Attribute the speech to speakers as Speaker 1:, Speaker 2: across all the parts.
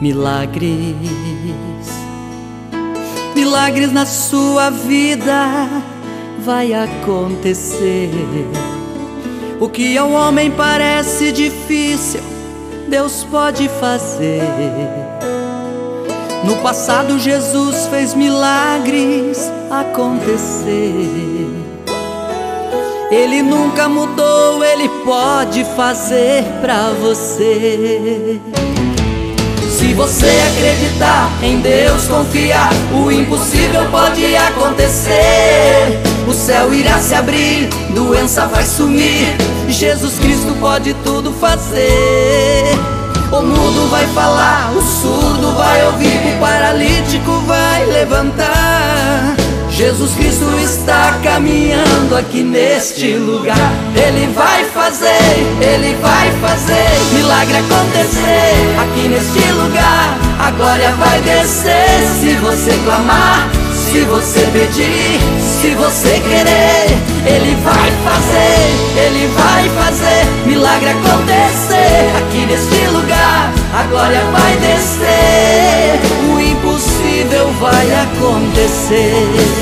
Speaker 1: milagres. Milagres na sua vida vai acontecer. O que ao homem parece difícil, Deus pode fazer. No passado, Jesus fez milagres acontecer. Ele nunca mudou, ele pode fazer pra você. Se você acreditar em Deus, confiar, o impossível pode acontecer. O céu irá se abrir, doença vai sumir. Jesus Cristo pode tudo fazer. O mudo vai falar, o surdo vai ouvir, o paralítico vai levantar. Jesus Cristo está caminhando aqui neste lugar. Ele vai fazer, ele vai fazer milagre acontecer aqui neste lugar. A glória vai descer se você clamar, se você pedir, se você querer. Ele vai fazer, ele vai fazer milagre acontecer aqui neste lugar. A glória vai descer, o impossível vai acontecer.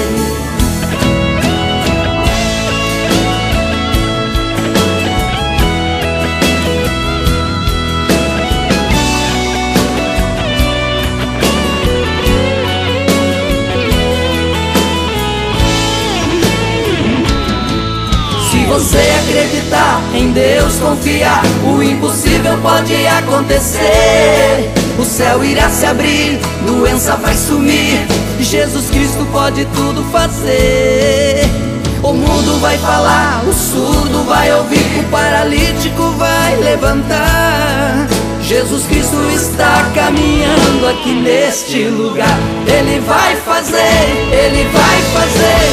Speaker 1: Você acreditar em Deus, confiar, o impossível pode acontecer. O céu irá se abrir, doença vai sumir. Jesus Cristo pode tudo fazer. O mundo vai falar, o surdo vai ouvir, o paralítico vai levantar. Jesus Cristo está caminhando aqui neste lugar. Ele vai fazer, ele vai fazer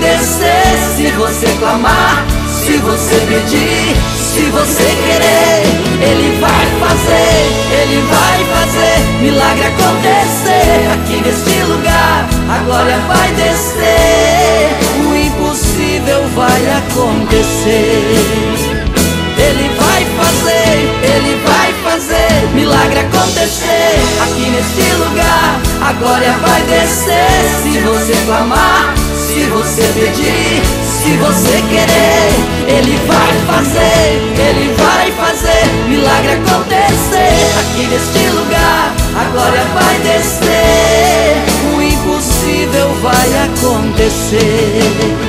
Speaker 1: descer se você clamar, se você pedir, se você querer. Ele vai fazer, ele vai fazer milagre acontecer aqui neste lugar. A glória vai descer, o impossível vai acontecer. Ele vai fazer, ele vai fazer milagre acontecer aqui neste lugar. A glória vai descer se você clamar, se você pedir, se você querer, Ele vai fazer, Ele vai fazer milagre acontecer. Aqui neste lugar, a glória vai descer, o impossível vai acontecer.